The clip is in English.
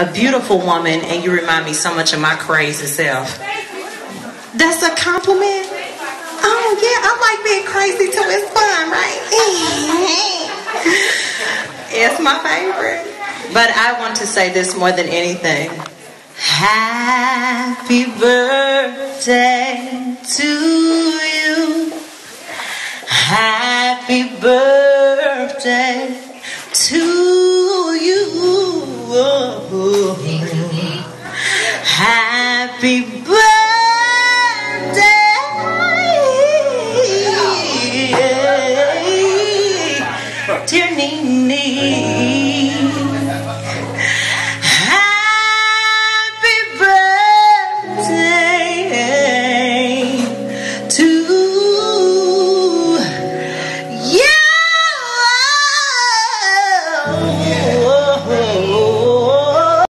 a beautiful woman, and you remind me so much of my crazy self. That's a compliment? Oh, yeah, I like being crazy too. It's fun, right? it's my favorite. But I want to say this more than anything. Happy birthday to you. Happy birthday to you. Happy birthday, dear Nene. Happy birthday to you.